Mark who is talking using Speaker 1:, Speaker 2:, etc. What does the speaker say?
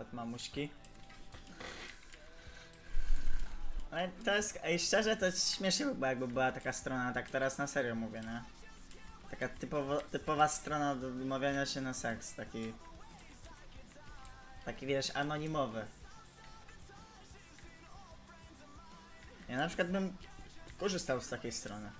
Speaker 1: od mamuśki. No Ale to jest, ej, szczerze to jest śmiesznie by jakby była taka strona, tak teraz na serio mówię, nie? Taka typowo, typowa strona do umawiania się na seks, taki... Taki wiesz, anonimowy. Ja na przykład bym korzystał z takiej strony.